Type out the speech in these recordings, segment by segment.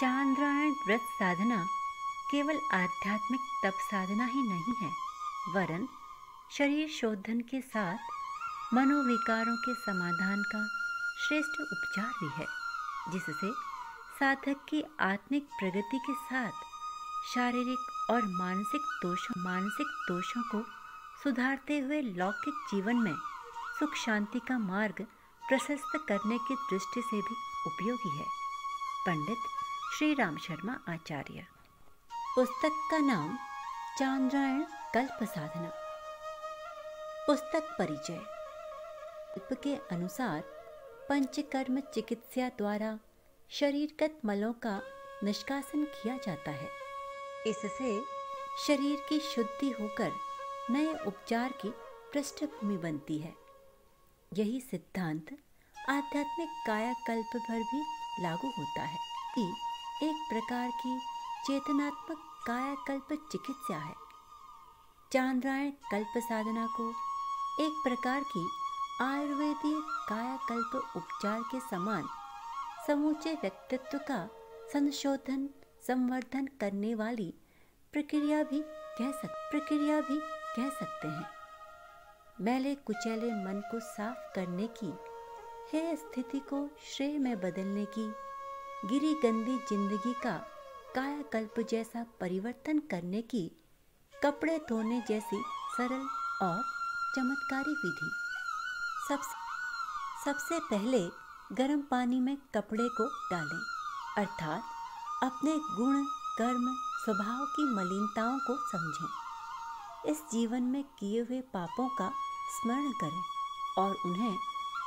चांद्रायण व्रत साधना केवल आध्यात्मिक तप साधना ही नहीं है, वरन शरीर शोधन के साथ मनोविकारों के समाधान का श्रेष्ठ उपचार भी है, जिससे साधक की आत्मिक प्रगति के साथ शारीरिक और मानसिक दोषों मानसिक दोषों को सुधारते हुए लौकिक जीवन में सुख शांति का मार्ग प्रशस्त करने की दृष्टि से भी उपयोगी है। पंडित श्री राम शर्मा आचार्य। पुस्तक का नाम चांद्रायण कल्प साधना पुस्तक परिचय। कल्प के अनुसार पंचकर्म चिकित्सा द्वारा शरीरगत मलों का निष्कासन किया जाता है। इससे शरीर की शुद्धि होकर नए उपचार की पृष्ठभूमि बनती है। यही सिद्धांत आध्यात्मिक कायाकल्प पर भी लागू होता है कि एक प्रकार की चेतनात्मक कायाकल्प चिकित्सा है। चांद्रायण कल्प साधना को एक प्रकार की आयुर्वेदीय कायाकल्प उपचार के समान समूचे व्यक्तित्व का संशोधन, संवर्धन करने वाली प्रक्रिया भी कह सक, प्रक्रिया भी कह सकते हैं। मैले कुचैले मन को साफ़ करने की, है स्थिति को श्रेय में बदलने की गिरी गंदी ज़िंदगी का कायाकल्प जैसा परिवर्तन करने की, कपड़े धोने जैसी सरल और चमत्कारी विधि। सबसे सबसे पहले गर्म पानी में कपड़े को डालें, अर्थात अपने गुण, कर्म, स्वभाव की मलिनताओं को समझें। इस जीवन में किए हुए पापों का स्मरण करें और उन्हें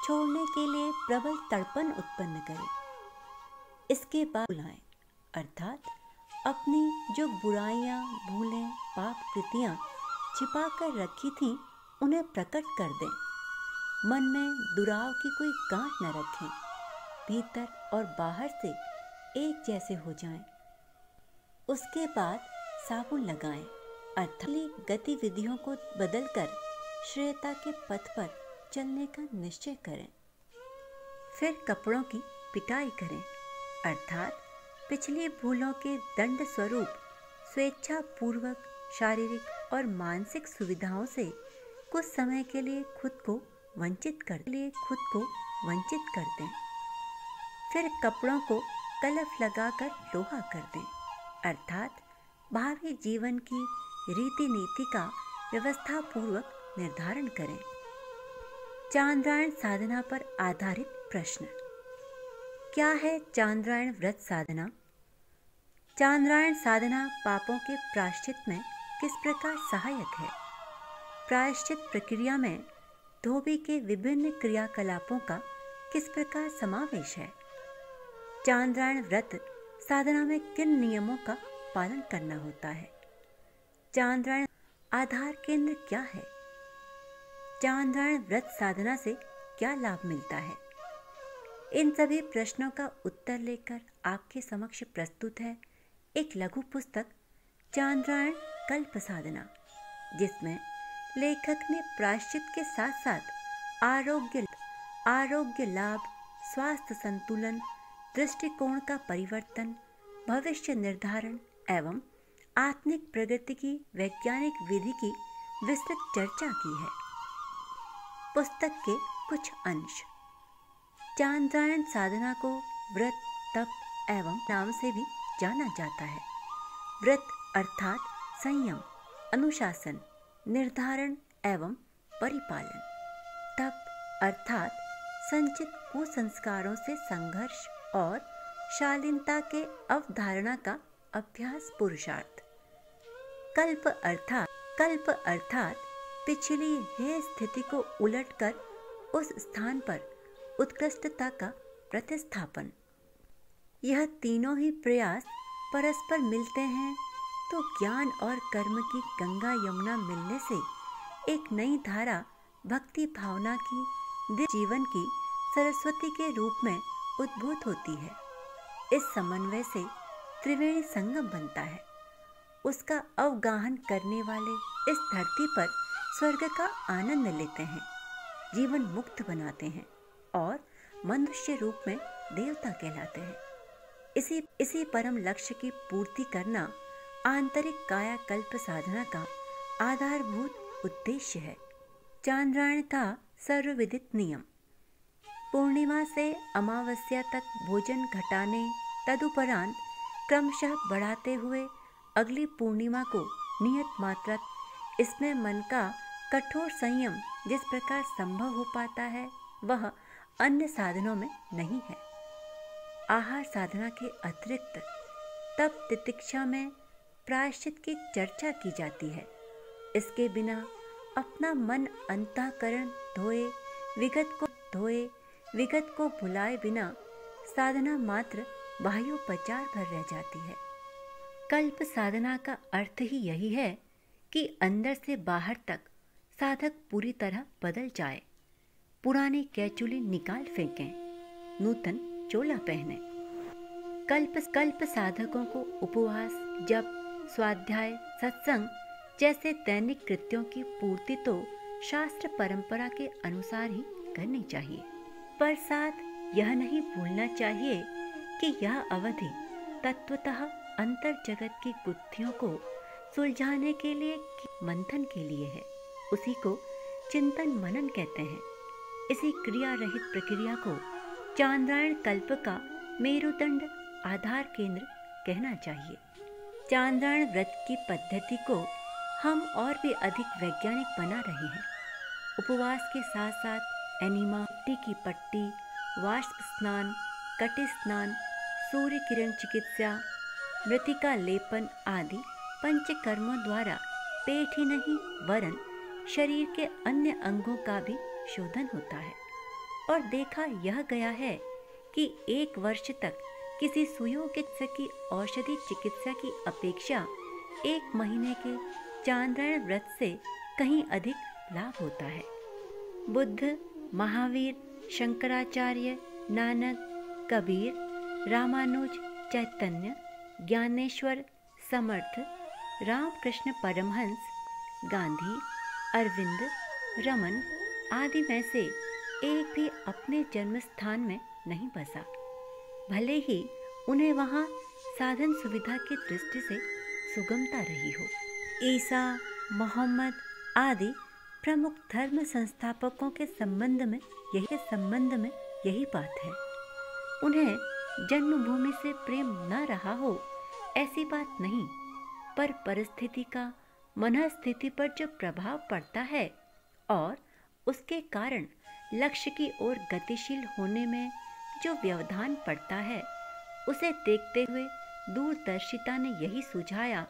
छोड़ने के लिए प्रबल तड़पन उत्पन्न करें। इसके बाद बुलाएँ। अर्थात, अपनी जो बुराइयाँ, भूलें, पाप कृतियाँ छिपा कर रखी थी, उन्हें प्रकट कर दें। मन में दुराव की कोई गांठ न रखें। भीतर और बाहर से एक जैसे हो जाएँ। उसके बाद साबुन लगाएँ। अर्थात गतिविधियों को बदलकर श्रेयता के पथ पर चलने का निश्चय करें। फिर कपड़ों की पिटाई करें। अर्थात पिछली भूलों के दंड स्वरूप स्वेच्छा पूर्वक शारीरिक और मानसिक सुविधाओं से कुछ समय के लिए खुद को वंचित कर लिए खुद को वंचित कर दें। फिर कपड़ों को कलफ लगाकर लोहा कर दें। अर्थात भावी जीवन की रीति नीति का व्यवस्था पूर्वक निर्धारण करें। चांद्रायण साधना पर आधारित प्रश्न। क्या है चांद्रायण व्रत साधना? चांद्रायण साधना पापों के प्रायश्चित में किस प्रकार सहायक है? प्रायश्चित प्रक्रिया में धोबी के विभिन्न क्रियाकलापों का किस प्रकार समावेश है? चांद्रायण व्रत साधना में किन नियमों का पालन करना होता है? चांद्रायण आधार केंद्र क्या है? चांद्रायण व्रत साधना से क्या लाभ मिलता है? इन सभी प्रश्नों का उत्तर लेकर आपके समक्ष प्रस्तुत है एक लघु पुस्तक, चांद्रायण कल्प साधना जिसमें लेखक ने प्रायश्चित के साथ साथ आरोग्य आरोग्य लाभ, स्वास्थ्य संतुलन, दृष्टिकोण का परिवर्तन, भविष्य निर्धारण एवं आत्मिक प्रगति की वैज्ञानिक विधि की विस्तृत चर्चा की है। पुस्तक के कुछ अंश। चांद्रायण साधना को व्रत, तप एवं नाम से भी जाना जाता है। व्रत अर्थात संयम, अनुशासन, निर्धारण एवं परिपालन। तप अर्थात संचित कुसंस्कारों से संघर्ष और शालीनता के अवधारणा का अभ्यास पुरुषार्थ। कल्प अर्थात कल्प अर्थात पिछली है स्थिति को उलटकर उस स्थान पर उत्कृष्टता का प्रतिस्थापन। यह तीनों ही प्रयास परस्पर मिलते हैं तो ज्ञान और कर्म की गंगा यमुना मिलने से एक नई धारा भक्ति भावना की जीवन की, सरस्वती के रूप में उद्भूत होती है। इस समन्वय से त्रिवेणी संगम बनता है। उसका अवगाहन करने वाले इस धरती पर स्वर्ग का आनंद लेते हैं, जीवन मुक्त बनाते हैं। और मनुष्य रूप में देवता कहलाते हैं। इसी इसी परम लक्ष्य की पूर्ति करना आंतरिक कायाकल्प साधना का आधारभूत उद्देश्य है। चांद्रायण का सर्वविदित नियम। पूर्णिमा से अमावस्या तक भोजन घटाने तदुपरांत क्रमशः बढ़ाते हुए अगली पूर्णिमा को नियत मात्रा इसमें मन का कठोर संयम जिस प्रकार संभव हो पाता है, वह अन्य साधनों में नहीं है। आहार साधना के अतिरिक्त तब तितिक्षा में प्रायश्चित की चर्चा की जाती है। इसके बिना अपना मन अंतकरण धोए, विगत को धोए, विगत को भुलाए बिना साधना मात्र बाह्योपचार भर रह जाती है। कल्प साधना का अर्थ ही यही है कि अंदर से बाहर तक साधक पूरी तरह बदल जाए। पुराने कैचुली निकाल फेंकें, नूतन चोला पहने। कल्प कल्प साधकों को उपवास जब स्वाध्याय, सत्संग जैसे दैनिक कृत्यों की पूर्ति तो शास्त्र परंपरा के अनुसार ही करनी चाहिए। पर साथ यह नहीं भूलना चाहिए कि यह अवधि तत्वतः अंतर जगत की गुत्थियों को सुलझाने के लिए मंथन के लिए है। उसी को चिंतन मनन कहते हैं। इसी क्रिया रहित प्रक्रिया को चांद्रायण कल्प का मेरुदंड आधार केंद्र कहना चाहिए। चांद्रायण व्रत की पद्धति को हम और भी अधिक वैज्ञानिक बना रहे हैं। उपवास के साथ साथ एनिमा की पट्टी, वाष्प स्नान, कटि स्नान, सूर्य किरण चिकित्सा, मृतिका लेपन आदि पंचकर्मों द्वारा पेट ही नहीं, वरन शरीर के अन्य अंगों का भी शोधन होता है। और देखा यह गया है कि एक वर्ष तक किसी सुयोचिकित्सक की औषधि चिकित्सा की अपेक्षा एक महीने के चांद्रायण व्रत से कहीं अधिक लाभ होता है। बुद्ध, महावीर, शंकराचार्य, नानक, कबीर, रामानुज, चैतन्य, ज्ञानेश्वर, समर्थ, रामकृष्ण परमहंस, गांधी, अरविंद, रमन आदि में से एक भी अपने जन्म स्थान में नहीं बसा। भले ही उन्हें वहाँ साधन सुविधा की दृष्टि से सुगमता रही हो। ईसा, मोहम्मद आदि प्रमुख धर्म संस्थापकों के संबंध में यही संबंध में यही बात है। उन्हें जन्मभूमि से प्रेम न रहा हो, ऐसी बात नहीं, पर परिस्थिति का मन स्थिति पर जो प्रभाव पड़ता है और उसके कारण लक्ष्य की ओर गतिशील होने में जो व्यवधान पड़ता है, उसे देखते हुए दूरदर्शिता ने यही सुझाया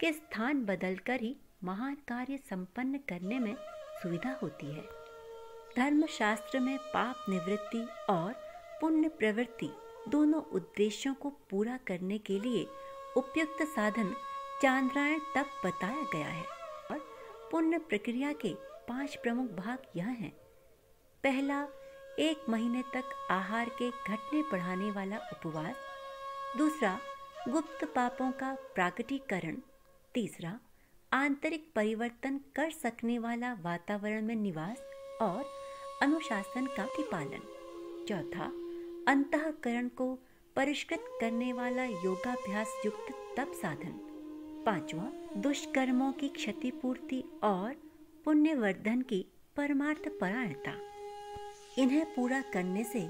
कि स्थान बदलकर ही महान कार्य संपन्न करने में सुविधा होती है। धर्मशास्त्र में पाप निवृत्ति और पुण्य प्रवृत्ति दोनों उद्देश्यों को पूरा करने के लिए उपयुक्त साधन चांद्रायण तप बताया गया है और पुण्य प्रक्रिया के पाँच प्रमुख भाग यह हैं। पहला, एक महीने तक आहार के घटने बढ़ाने वाला उपवास। दूसरा, गुप्त पापों का प्राकटीकरण तीसरा, आंतरिक परिवर्तन कर सकने वाला वातावरण में निवास और अनुशासन का पालन। चौथा, अंतकरण को परिष्कृत करने वाला योगाभ्यास युक्त तप साधन। पांचवा, दुष्कर्मों की क्षतिपूर्ति और पुण्यवर्धन की परमार्थ परायणता। इन्हें पूरा करने से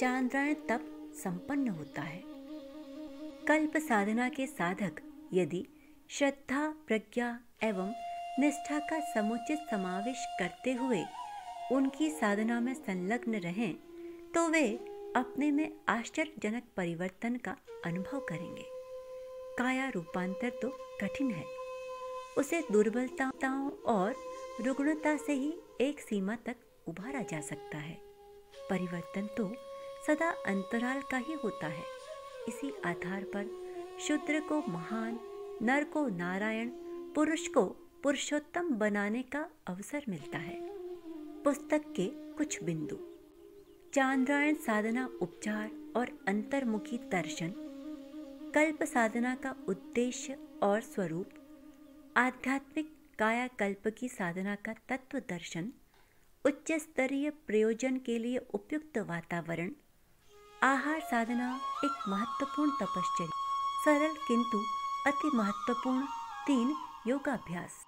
चांद्रायण तप संपन्न होता है। कल्प साधना के साधक यदि श्रद्धा, प्रज्ञा एवं निष्ठा का समुचित समावेश करते हुए उनकी साधना में संलग्न रहें तो वे अपने में आश्चर्यजनक परिवर्तन का अनुभव करेंगे। काया रूपांतर तो कठिन है। उसे दुर्बलताओं और रुग्णता से ही एक सीमा तक उभारा जा सकता है। परिवर्तन तो सदा अंतराल का ही होता है। इसी आधार पर शुद्र को महान, नर को नारायण, पुरुष को पुरुषोत्तम बनाने का अवसर मिलता है। पुस्तक के कुछ बिंदु। चांद्रायण साधना उपचार और अंतर्मुखी दर्शन। कल्प साधना का उद्देश्य और स्वरूप। आध्यात्मिक कायाकल्प की साधना का तत्व दर्शन उच्च स्तरीय प्रयोजन के लिए उपयुक्त वातावरण, आहार साधना एक महत्वपूर्ण तपश्चर्या। सरल किंतु अति महत्वपूर्ण तीन योगाभ्यास।